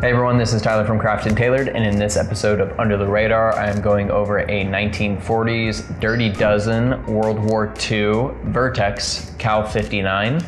Hey everyone, this is Tyler from Craft and Tailored, and in this episode of Under the Radar, I am going over a 1940s Dirty Dozen World War II Vertex Cal 59.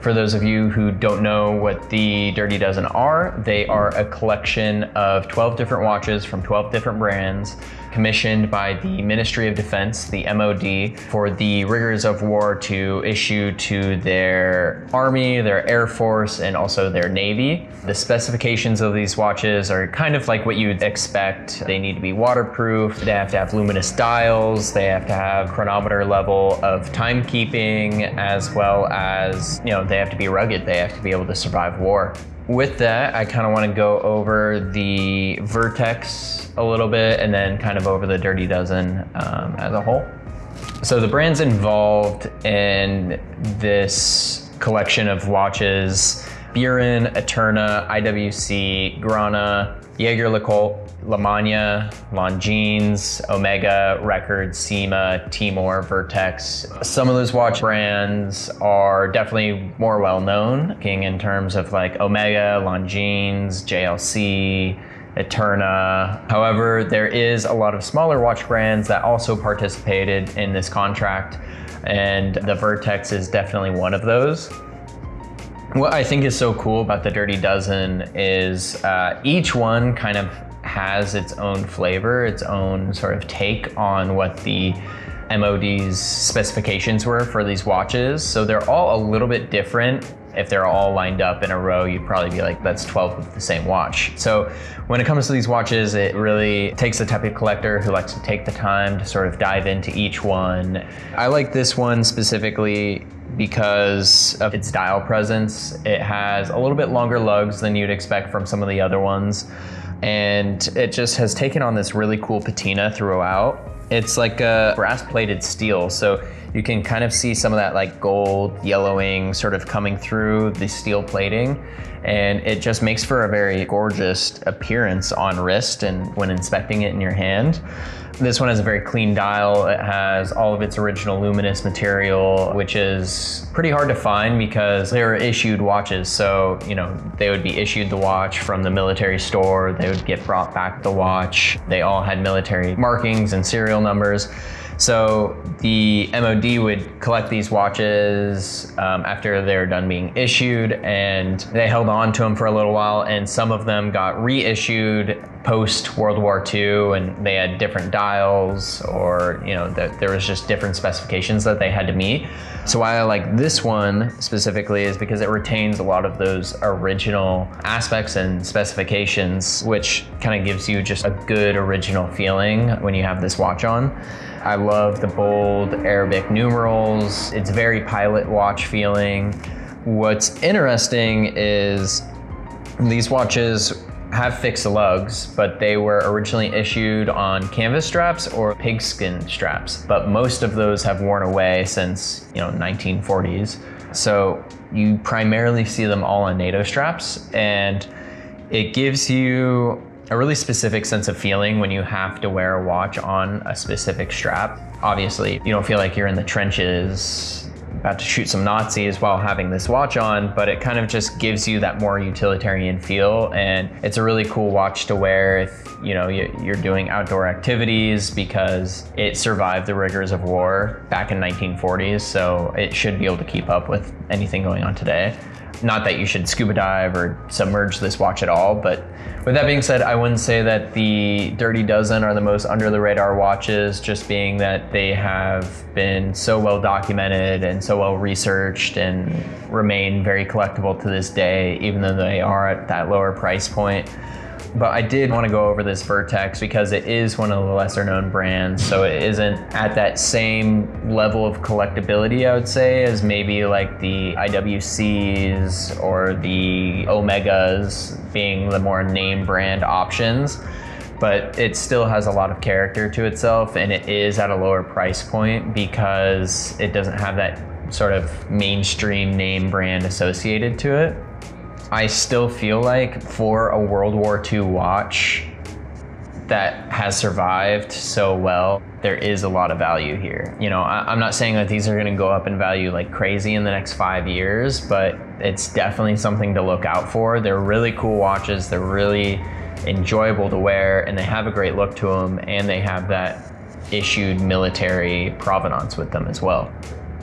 For those of you who don't know what the Dirty Dozen are, they are a collection of 12 different watches from 12 different brands commissioned by the Ministry of Defense, the MOD, for the rigors of war to issue to their Army, their Air Force, and also their Navy. The specifications of these watches are kind of like what you'd expect. They need to be waterproof, they have to have luminous dials, they have to have chronometer level of timekeeping, as well as, you know, they have to be rugged, they have to be able to survive war with that, I kind of want to go over the Vertex a little bit and then kind of over the Dirty Dozen um, as a whole. So the brands involved in this collection of watches, Buren, Eterna, IWC, Grana, Jaeger LeCoultre, Lemania, Longines, Omega, Record, Cyma, Timor, Vertex. Some of those watch brands are definitely more well known, in terms of like Omega, Longines, JLC, Eterna. However, there is a lot of smaller watch brands that also participated in this contract, and the Vertex is definitely one of those. What I think is so cool about the Dirty Dozen is uh, each one kind of has its own flavor, its own sort of take on what the MOD's specifications were for these watches. So they're all a little bit different. If they're all lined up in a row, you'd probably be like, that's 12 of the same watch. So when it comes to these watches, it really takes the type of collector who likes to take the time to sort of dive into each one. I like this one specifically because of its dial presence. It has a little bit longer lugs than you'd expect from some of the other ones and it just has taken on this really cool patina throughout. It's like a brass plated steel, so you can kind of see some of that like gold yellowing sort of coming through the steel plating and it just makes for a very gorgeous appearance on wrist and when inspecting it in your hand. This one has a very clean dial. It has all of its original luminous material, which is pretty hard to find because they're issued watches. So, you know, they would be issued the watch from the military store. They would get brought back the watch. They all had military markings and serial numbers. So the MOD would collect these watches um, after they're done being issued, and they held on to them for a little while. And some of them got reissued post World War II, and they had different dials, or you know, the, there was just different specifications that they had to meet. So why I like this one specifically is because it retains a lot of those original aspects and specifications, which kind of gives you just a good original feeling when you have this watch on. I love the bold Arabic numerals. It's very pilot watch feeling. What's interesting is these watches have fixed lugs, but they were originally issued on canvas straps or pigskin straps. But most of those have worn away since, you know, 1940s. So you primarily see them all on NATO straps and it gives you a really specific sense of feeling when you have to wear a watch on a specific strap. Obviously, you don't feel like you're in the trenches about to shoot some Nazis while having this watch on, but it kind of just gives you that more utilitarian feel. And it's a really cool watch to wear if you know you're doing outdoor activities because it survived the rigors of war back in 1940s. So it should be able to keep up with anything going on today. Not that you should scuba dive or submerge this watch at all, but with that being said, I wouldn't say that the Dirty Dozen are the most under the radar watches, just being that they have been so well documented and so well researched and remain very collectible to this day, even though they are at that lower price point. But I did want to go over this Vertex because it is one of the lesser known brands. So it isn't at that same level of collectability, I would say, as maybe like the IWCs or the Omegas being the more name brand options. But it still has a lot of character to itself and it is at a lower price point because it doesn't have that sort of mainstream name brand associated to it. I still feel like for a World War II watch that has survived so well, there is a lot of value here. You know, I, am not saying that these are going to go up in value like crazy in the next five years, but it's definitely something to look out for. They're really cool watches. They're really enjoyable to wear, and they have a great look to them, and they have that issued military provenance with them as well.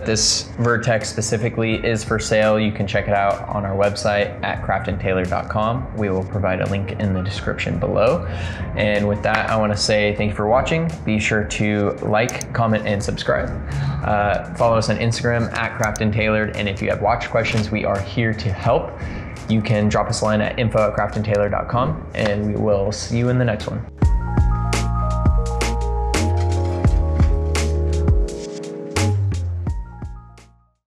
This Vertex specifically is for sale. You can check it out on our website at craftandtailor.com. We will provide a link in the description below. And with that, I want to say thank you for watching. Be sure to like, comment, and subscribe. Uh, follow us on Instagram at craftandtailored. And if you have watch questions, we are here to help. You can drop us a line at info at craftandtailor.com, and we will see you in the next one.